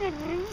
Uhum.